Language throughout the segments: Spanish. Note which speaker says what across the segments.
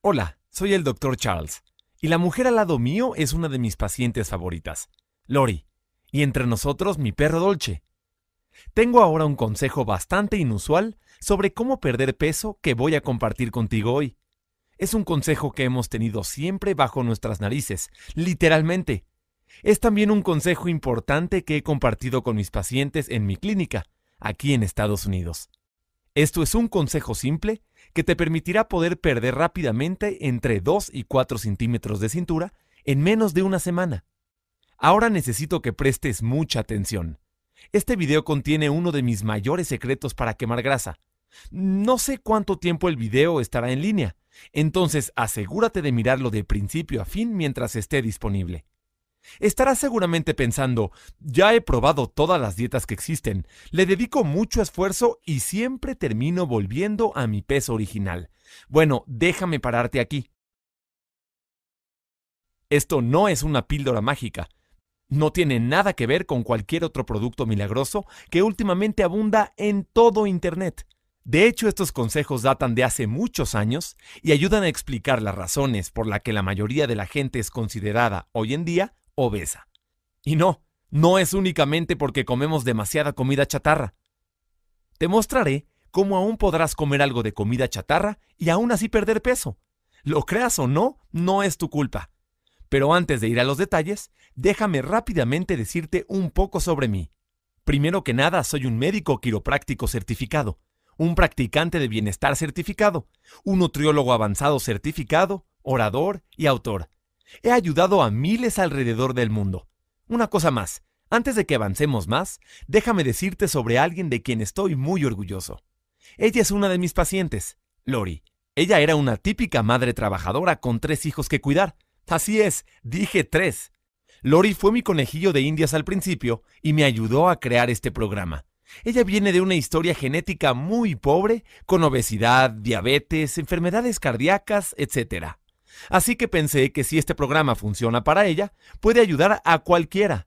Speaker 1: Hola, soy el Dr. Charles, y la mujer al lado mío es una de mis pacientes favoritas, Lori, y entre nosotros mi perro Dolce. Tengo ahora un consejo bastante inusual sobre cómo perder peso que voy a compartir contigo hoy. Es un consejo que hemos tenido siempre bajo nuestras narices, literalmente. Es también un consejo importante que he compartido con mis pacientes en mi clínica, aquí en Estados Unidos. Esto es un consejo simple que te permitirá poder perder rápidamente entre 2 y 4 centímetros de cintura en menos de una semana. Ahora necesito que prestes mucha atención. Este video contiene uno de mis mayores secretos para quemar grasa. No sé cuánto tiempo el video estará en línea, entonces asegúrate de mirarlo de principio a fin mientras esté disponible. Estarás seguramente pensando, ya he probado todas las dietas que existen, le dedico mucho esfuerzo y siempre termino volviendo a mi peso original. Bueno, déjame pararte aquí. Esto no es una píldora mágica. No tiene nada que ver con cualquier otro producto milagroso que últimamente abunda en todo Internet. De hecho, estos consejos datan de hace muchos años y ayudan a explicar las razones por las que la mayoría de la gente es considerada hoy en día obesa. Y no, no es únicamente porque comemos demasiada comida chatarra. Te mostraré cómo aún podrás comer algo de comida chatarra y aún así perder peso. Lo creas o no, no es tu culpa. Pero antes de ir a los detalles, déjame rápidamente decirte un poco sobre mí. Primero que nada, soy un médico quiropráctico certificado, un practicante de bienestar certificado, un nutriólogo avanzado certificado, orador y autor. He ayudado a miles alrededor del mundo. Una cosa más, antes de que avancemos más, déjame decirte sobre alguien de quien estoy muy orgulloso. Ella es una de mis pacientes, Lori. Ella era una típica madre trabajadora con tres hijos que cuidar. Así es, dije tres. Lori fue mi conejillo de indias al principio y me ayudó a crear este programa. Ella viene de una historia genética muy pobre, con obesidad, diabetes, enfermedades cardíacas, etc. Así que pensé que si este programa funciona para ella, puede ayudar a cualquiera.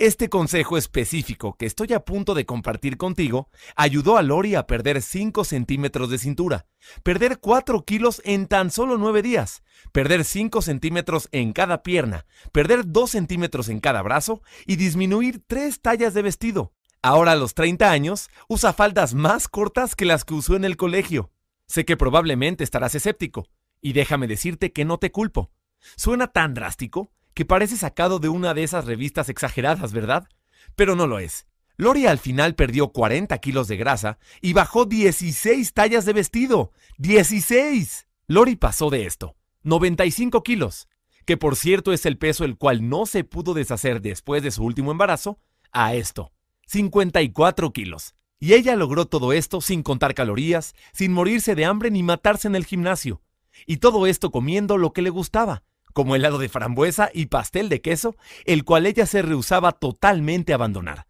Speaker 1: Este consejo específico que estoy a punto de compartir contigo ayudó a Lori a perder 5 centímetros de cintura, perder 4 kilos en tan solo 9 días, perder 5 centímetros en cada pierna, perder 2 centímetros en cada brazo y disminuir 3 tallas de vestido. Ahora a los 30 años usa faldas más cortas que las que usó en el colegio. Sé que probablemente estarás escéptico, y déjame decirte que no te culpo. Suena tan drástico que parece sacado de una de esas revistas exageradas, ¿verdad? Pero no lo es. Lori al final perdió 40 kilos de grasa y bajó 16 tallas de vestido. ¡16! Lori pasó de esto. 95 kilos, que por cierto es el peso el cual no se pudo deshacer después de su último embarazo, a esto. 54 kilos. Y ella logró todo esto sin contar calorías, sin morirse de hambre ni matarse en el gimnasio. Y todo esto comiendo lo que le gustaba, como helado de frambuesa y pastel de queso, el cual ella se rehusaba totalmente a abandonar.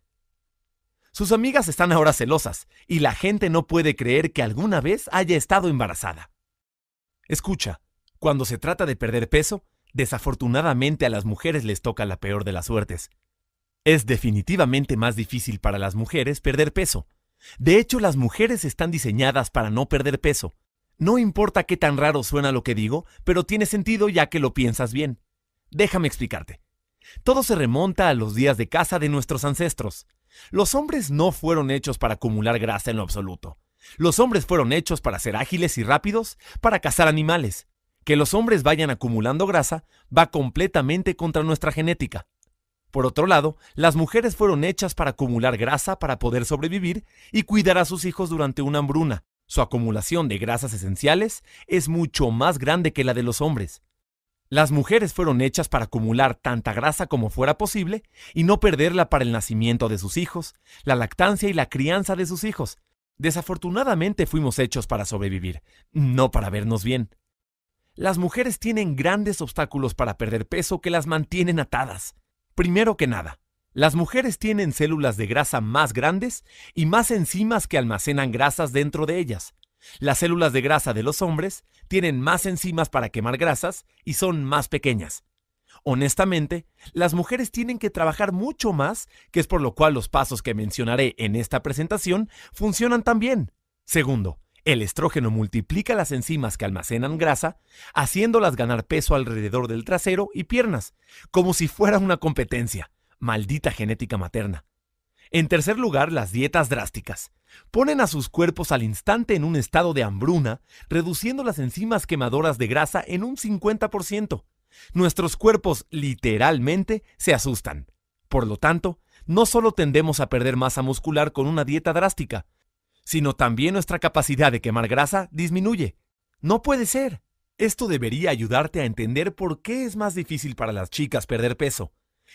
Speaker 1: Sus amigas están ahora celosas, y la gente no puede creer que alguna vez haya estado embarazada. Escucha, cuando se trata de perder peso, desafortunadamente a las mujeres les toca la peor de las suertes. Es definitivamente más difícil para las mujeres perder peso. De hecho, las mujeres están diseñadas para no perder peso, no importa qué tan raro suena lo que digo, pero tiene sentido ya que lo piensas bien. Déjame explicarte. Todo se remonta a los días de caza de nuestros ancestros. Los hombres no fueron hechos para acumular grasa en lo absoluto. Los hombres fueron hechos para ser ágiles y rápidos, para cazar animales. Que los hombres vayan acumulando grasa va completamente contra nuestra genética. Por otro lado, las mujeres fueron hechas para acumular grasa para poder sobrevivir y cuidar a sus hijos durante una hambruna, su acumulación de grasas esenciales es mucho más grande que la de los hombres. Las mujeres fueron hechas para acumular tanta grasa como fuera posible y no perderla para el nacimiento de sus hijos, la lactancia y la crianza de sus hijos. Desafortunadamente fuimos hechos para sobrevivir, no para vernos bien. Las mujeres tienen grandes obstáculos para perder peso que las mantienen atadas. Primero que nada, las mujeres tienen células de grasa más grandes y más enzimas que almacenan grasas dentro de ellas. Las células de grasa de los hombres tienen más enzimas para quemar grasas y son más pequeñas. Honestamente, las mujeres tienen que trabajar mucho más, que es por lo cual los pasos que mencionaré en esta presentación funcionan tan bien. Segundo, El estrógeno multiplica las enzimas que almacenan grasa, haciéndolas ganar peso alrededor del trasero y piernas, como si fuera una competencia. Maldita genética materna. En tercer lugar, las dietas drásticas. Ponen a sus cuerpos al instante en un estado de hambruna, reduciendo las enzimas quemadoras de grasa en un 50%. Nuestros cuerpos literalmente se asustan. Por lo tanto, no solo tendemos a perder masa muscular con una dieta drástica, sino también nuestra capacidad de quemar grasa disminuye. No puede ser. Esto debería ayudarte a entender por qué es más difícil para las chicas perder peso.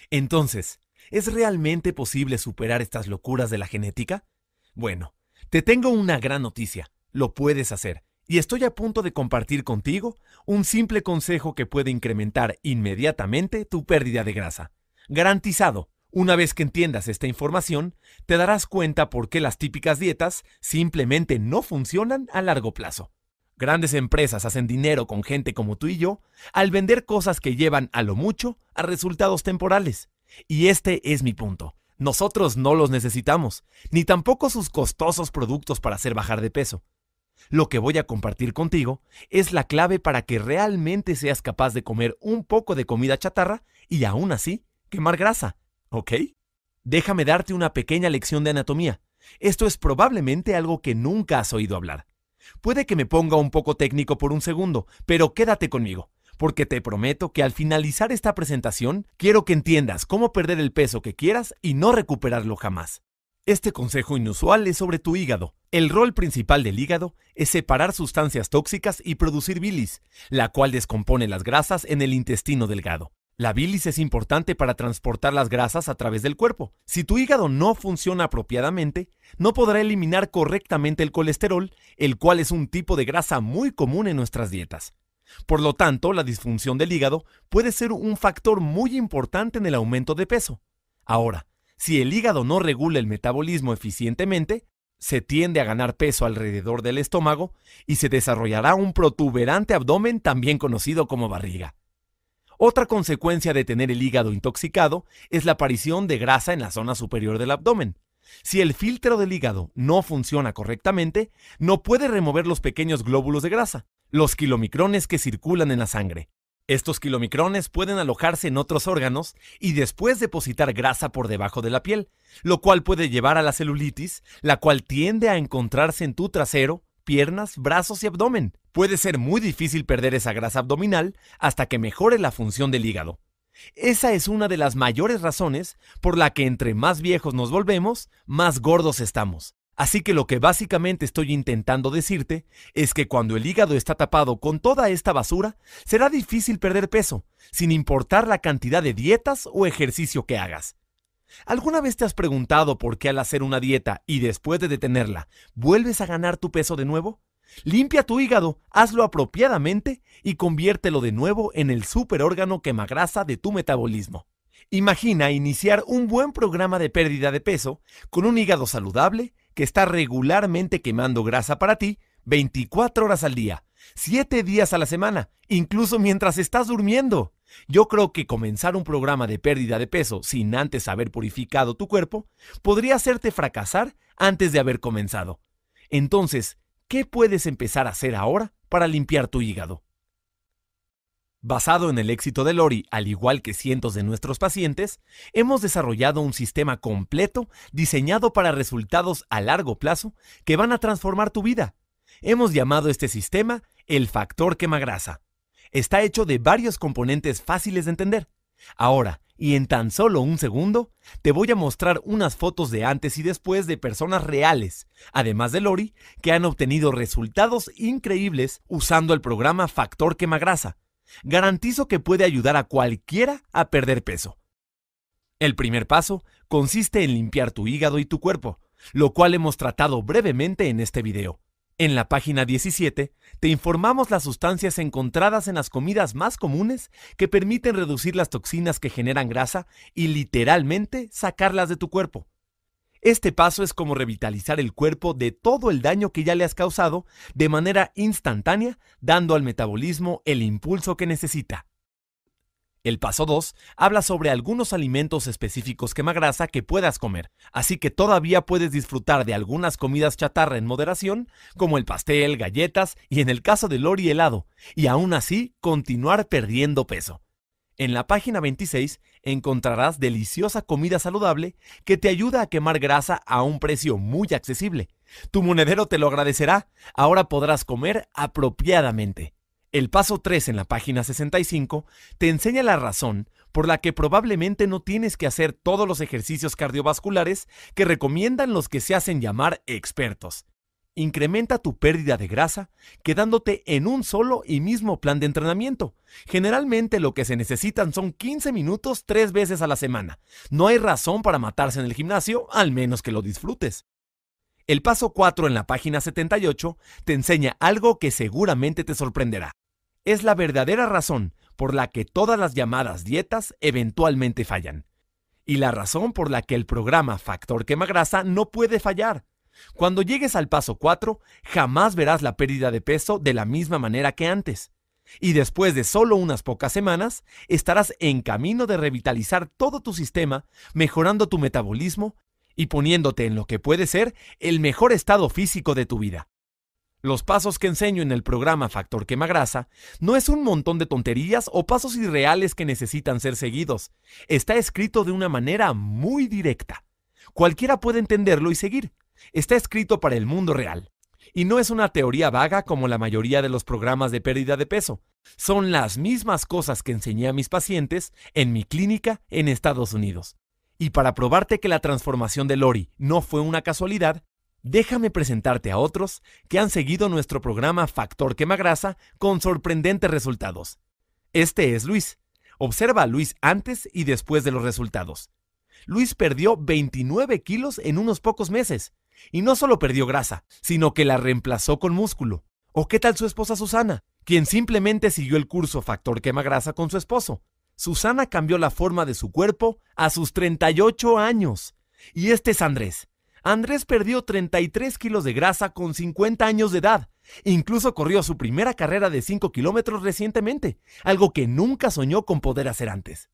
Speaker 1: Entonces, ¿Es realmente posible superar estas locuras de la genética? Bueno, te tengo una gran noticia. Lo puedes hacer. Y estoy a punto de compartir contigo un simple consejo que puede incrementar inmediatamente tu pérdida de grasa. Garantizado. Una vez que entiendas esta información, te darás cuenta por qué las típicas dietas simplemente no funcionan a largo plazo. Grandes empresas hacen dinero con gente como tú y yo al vender cosas que llevan a lo mucho a resultados temporales. Y este es mi punto. Nosotros no los necesitamos, ni tampoco sus costosos productos para hacer bajar de peso. Lo que voy a compartir contigo es la clave para que realmente seas capaz de comer un poco de comida chatarra y aún así quemar grasa, ¿ok? Déjame darte una pequeña lección de anatomía. Esto es probablemente algo que nunca has oído hablar. Puede que me ponga un poco técnico por un segundo, pero quédate conmigo porque te prometo que al finalizar esta presentación quiero que entiendas cómo perder el peso que quieras y no recuperarlo jamás. Este consejo inusual es sobre tu hígado. El rol principal del hígado es separar sustancias tóxicas y producir bilis, la cual descompone las grasas en el intestino delgado. La bilis es importante para transportar las grasas a través del cuerpo. Si tu hígado no funciona apropiadamente, no podrá eliminar correctamente el colesterol, el cual es un tipo de grasa muy común en nuestras dietas. Por lo tanto, la disfunción del hígado puede ser un factor muy importante en el aumento de peso. Ahora, si el hígado no regula el metabolismo eficientemente, se tiende a ganar peso alrededor del estómago y se desarrollará un protuberante abdomen también conocido como barriga. Otra consecuencia de tener el hígado intoxicado es la aparición de grasa en la zona superior del abdomen. Si el filtro del hígado no funciona correctamente, no puede remover los pequeños glóbulos de grasa, los kilomicrones que circulan en la sangre. Estos kilomicrones pueden alojarse en otros órganos y después depositar grasa por debajo de la piel, lo cual puede llevar a la celulitis, la cual tiende a encontrarse en tu trasero, piernas, brazos y abdomen. Puede ser muy difícil perder esa grasa abdominal hasta que mejore la función del hígado. Esa es una de las mayores razones por la que entre más viejos nos volvemos, más gordos estamos. Así que lo que básicamente estoy intentando decirte es que cuando el hígado está tapado con toda esta basura, será difícil perder peso, sin importar la cantidad de dietas o ejercicio que hagas. ¿Alguna vez te has preguntado por qué al hacer una dieta y después de detenerla, vuelves a ganar tu peso de nuevo? Limpia tu hígado, hazlo apropiadamente y conviértelo de nuevo en el superórgano quemagrasa de tu metabolismo. Imagina iniciar un buen programa de pérdida de peso con un hígado saludable que está regularmente quemando grasa para ti 24 horas al día, 7 días a la semana, incluso mientras estás durmiendo. Yo creo que comenzar un programa de pérdida de peso sin antes haber purificado tu cuerpo podría hacerte fracasar antes de haber comenzado. Entonces, ¿qué puedes empezar a hacer ahora para limpiar tu hígado? Basado en el éxito de Lori, al igual que cientos de nuestros pacientes, hemos desarrollado un sistema completo diseñado para resultados a largo plazo que van a transformar tu vida. Hemos llamado este sistema el factor quemagrasa. Está hecho de varios componentes fáciles de entender. Ahora, y en tan solo un segundo, te voy a mostrar unas fotos de antes y después de personas reales, además de Lori, que han obtenido resultados increíbles usando el programa Factor Quemagrasa Garantizo que puede ayudar a cualquiera a perder peso. El primer paso consiste en limpiar tu hígado y tu cuerpo, lo cual hemos tratado brevemente en este video. En la página 17 te informamos las sustancias encontradas en las comidas más comunes que permiten reducir las toxinas que generan grasa y literalmente sacarlas de tu cuerpo. Este paso es como revitalizar el cuerpo de todo el daño que ya le has causado de manera instantánea, dando al metabolismo el impulso que necesita. El paso 2 habla sobre algunos alimentos específicos quemagrasa que puedas comer, así que todavía puedes disfrutar de algunas comidas chatarra en moderación, como el pastel, galletas y en el caso de Lori helado, y aún así continuar perdiendo peso. En la página 26 encontrarás deliciosa comida saludable que te ayuda a quemar grasa a un precio muy accesible. Tu monedero te lo agradecerá, ahora podrás comer apropiadamente. El paso 3 en la página 65 te enseña la razón por la que probablemente no tienes que hacer todos los ejercicios cardiovasculares que recomiendan los que se hacen llamar expertos. Incrementa tu pérdida de grasa quedándote en un solo y mismo plan de entrenamiento. Generalmente lo que se necesitan son 15 minutos tres veces a la semana. No hay razón para matarse en el gimnasio, al menos que lo disfrutes. El paso 4 en la página 78 te enseña algo que seguramente te sorprenderá es la verdadera razón por la que todas las llamadas dietas eventualmente fallan. Y la razón por la que el programa Factor Quema Grasa no puede fallar. Cuando llegues al paso 4, jamás verás la pérdida de peso de la misma manera que antes. Y después de solo unas pocas semanas, estarás en camino de revitalizar todo tu sistema, mejorando tu metabolismo y poniéndote en lo que puede ser el mejor estado físico de tu vida. Los pasos que enseño en el programa Factor Quema Grasa no es un montón de tonterías o pasos irreales que necesitan ser seguidos. Está escrito de una manera muy directa. Cualquiera puede entenderlo y seguir. Está escrito para el mundo real. Y no es una teoría vaga como la mayoría de los programas de pérdida de peso. Son las mismas cosas que enseñé a mis pacientes en mi clínica en Estados Unidos. Y para probarte que la transformación de Lori no fue una casualidad, déjame presentarte a otros que han seguido nuestro programa Factor Quemagrasa con sorprendentes resultados. Este es Luis. Observa a Luis antes y después de los resultados. Luis perdió 29 kilos en unos pocos meses. Y no solo perdió grasa, sino que la reemplazó con músculo. ¿O qué tal su esposa Susana? Quien simplemente siguió el curso Factor Quema Grasa con su esposo. Susana cambió la forma de su cuerpo a sus 38 años. Y este es Andrés, Andrés perdió 33 kilos de grasa con 50 años de edad. Incluso corrió su primera carrera de 5 kilómetros recientemente, algo que nunca soñó con poder hacer antes.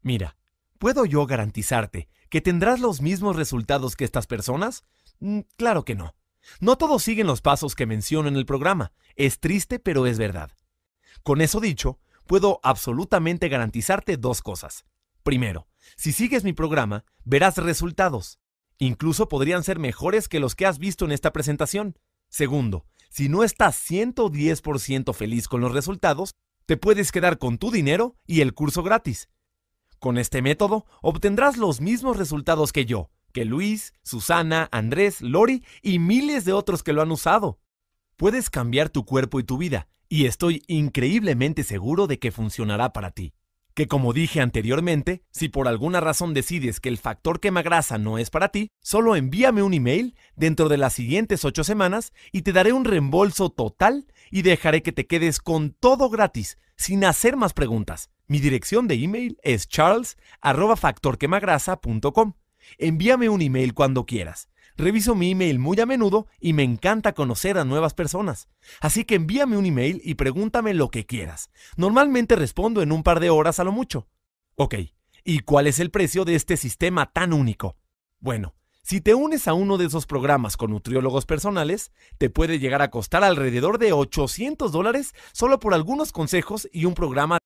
Speaker 1: Mira, ¿puedo yo garantizarte que tendrás los mismos resultados que estas personas? Mm, claro que no. No todos siguen los pasos que menciono en el programa. Es triste, pero es verdad. Con eso dicho, puedo absolutamente garantizarte dos cosas. Primero, si sigues mi programa, verás resultados. Incluso podrían ser mejores que los que has visto en esta presentación. Segundo, si no estás 110% feliz con los resultados, te puedes quedar con tu dinero y el curso gratis. Con este método obtendrás los mismos resultados que yo, que Luis, Susana, Andrés, Lori y miles de otros que lo han usado. Puedes cambiar tu cuerpo y tu vida, y estoy increíblemente seguro de que funcionará para ti que como dije anteriormente, si por alguna razón decides que el factor quema grasa no es para ti, solo envíame un email dentro de las siguientes ocho semanas y te daré un reembolso total y dejaré que te quedes con todo gratis, sin hacer más preguntas. Mi dirección de email es charles.factorquemagrasa.com. Envíame un email cuando quieras. Reviso mi email muy a menudo y me encanta conocer a nuevas personas. Así que envíame un email y pregúntame lo que quieras. Normalmente respondo en un par de horas a lo mucho. Ok, ¿y cuál es el precio de este sistema tan único? Bueno, si te unes a uno de esos programas con nutriólogos personales, te puede llegar a costar alrededor de 800 dólares solo por algunos consejos y un programa